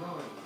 growing.